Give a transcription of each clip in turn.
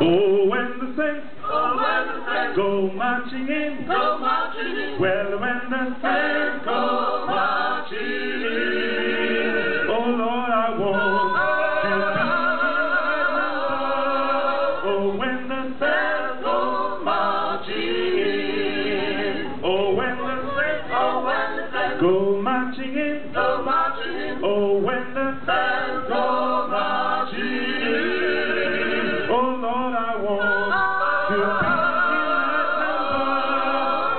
the saints Oh, when the saints go marching in, go marching in. well, when the saints go marching in, oh Lord, I want to be Oh, when the saints go marching in, oh, when the saints Oh, when the saints go marching in,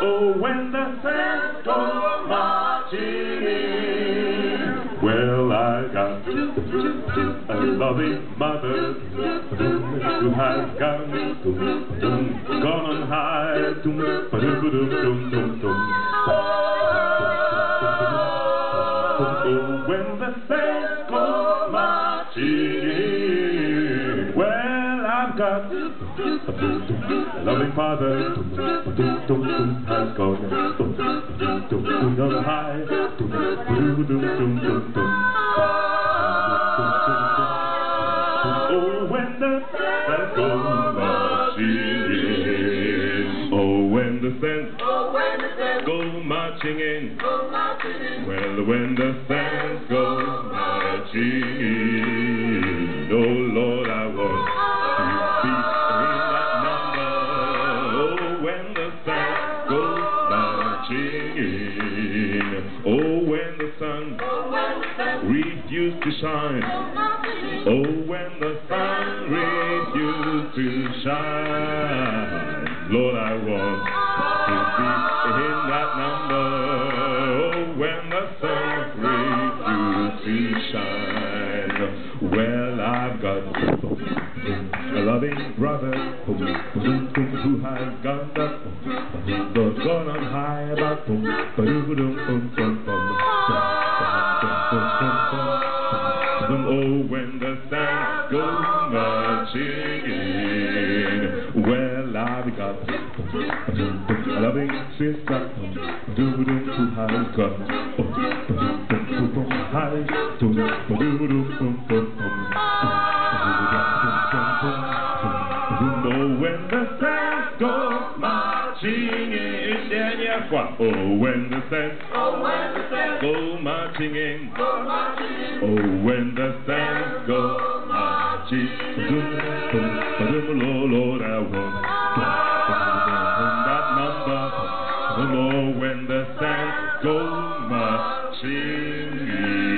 Oh, when the saints go marching in, well, I got a loving mother who has gone, gone on high. Oh, when the saints go marching loving father has gone on high. Oh, when the saints go marching in, oh, when the saints go marching in. Well, when the saints go marching in, refused to shine, oh, when the sun refused to shine, Lord, I want to be in that number. Oh, when the sun refused to shine, well, I've got a loving brother who, has gone up, gone on high about Oh, when the saints go marching in, well, I've got a loving sister has gone high, when the saints go marching in, dernière fois. Oh, when the saints Oh, when the saints go marching in. go marching in. Oh, when the saints go marching, ba-dum, Lord, I want that number. Oh, when the saints go marching in.